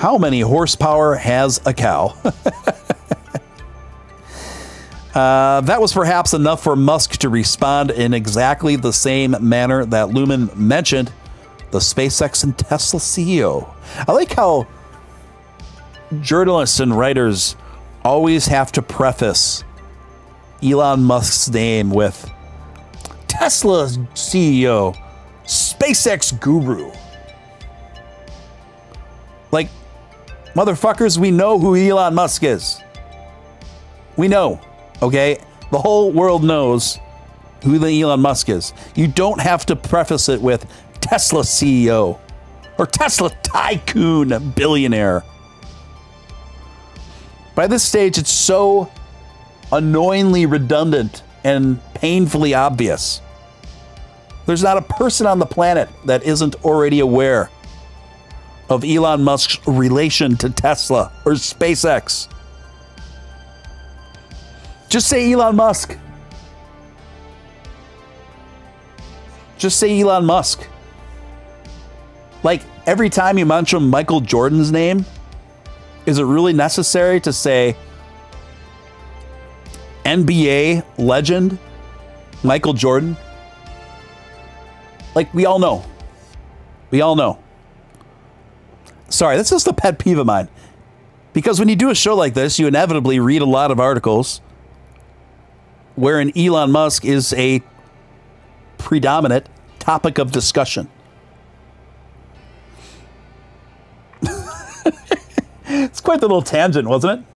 How many horsepower has a cow? uh, that was perhaps enough for Musk to respond in exactly the same manner that Lumen mentioned the SpaceX and Tesla CEO. I like how journalists and writers always have to preface Elon Musk's name with Tesla CEO, SpaceX guru. Like, motherfuckers, we know who Elon Musk is. We know, okay? The whole world knows who the Elon Musk is. You don't have to preface it with Tesla CEO or Tesla tycoon billionaire. By this stage, it's so annoyingly redundant and painfully obvious. There's not a person on the planet that isn't already aware of Elon Musk's relation to Tesla or SpaceX. Just say Elon Musk. Just say Elon Musk. Like every time you mention Michael Jordan's name, is it really necessary to say NBA legend Michael Jordan? Like we all know. We all know. Sorry, that's just a pet peeve of mine. Because when you do a show like this, you inevitably read a lot of articles wherein Elon Musk is a predominant topic of discussion. it's quite the little tangent, wasn't it?